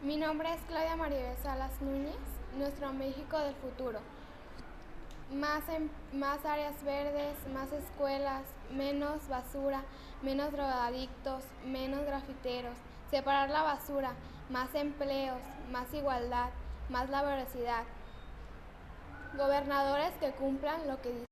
Mi nombre es Claudia Maribel Salas Núñez, nuestro México del futuro. Más, más áreas verdes, más escuelas, menos basura, menos drogadictos, menos grafiteros, separar la basura, más empleos, más igualdad, más laboriosidad. Gobernadores que cumplan lo que dicen.